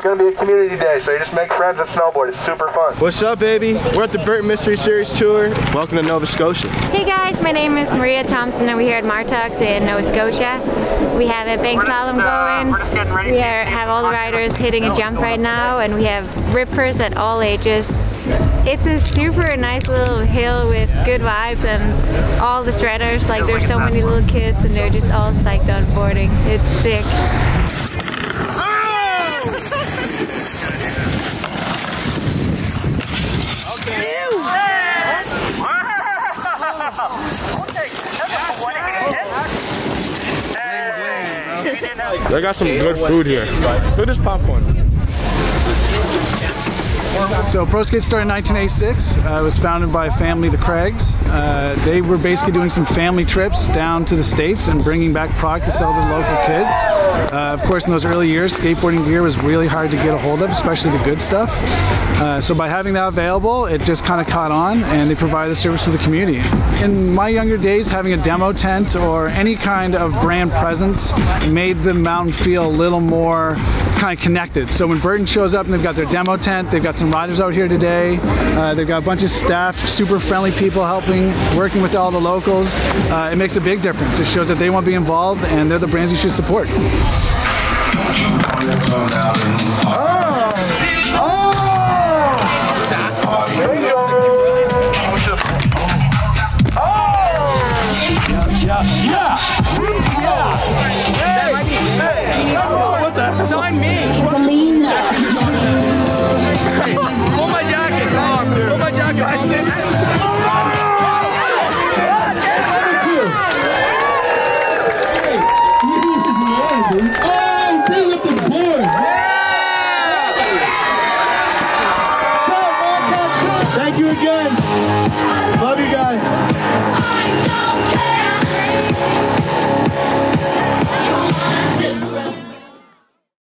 It's gonna be a community day, so you just make friends and snowboard. It's super fun. What's up, baby? We're at the Burton Mystery Series Tour. Welcome to Nova Scotia. Hey guys, my name is Maria Thompson and we're here at Martock's in Nova Scotia. We have a bank slalom uh, going. we're just getting ready we are, have all the riders hitting a jump right now and we have rippers at all ages. It's a super nice little hill with good vibes and all the shredders, like there's so many little kids and they're just all psyched on boarding. It's sick. Ah! They got some good food here. Look at this popcorn. So Pro Skate started in 1986. Uh, it was founded by a family, the Craigs. Uh, they were basically doing some family trips down to the States and bringing back product to sell to local kids. Uh, of course, in those early years, skateboarding gear was really hard to get a hold of, especially the good stuff. Uh, so by having that available, it just kind of caught on and they provided a service for the community. In my younger days, having a demo tent or any kind of brand presence made the mountain feel a little more kind of connected. So when Burton shows up and they've got their demo tent, they've got some riders out here today, uh, they've got a bunch of staff, super friendly people helping, working with all the locals. Uh, it makes a big difference. It shows that they want to be involved and they're the brands you should support. Thank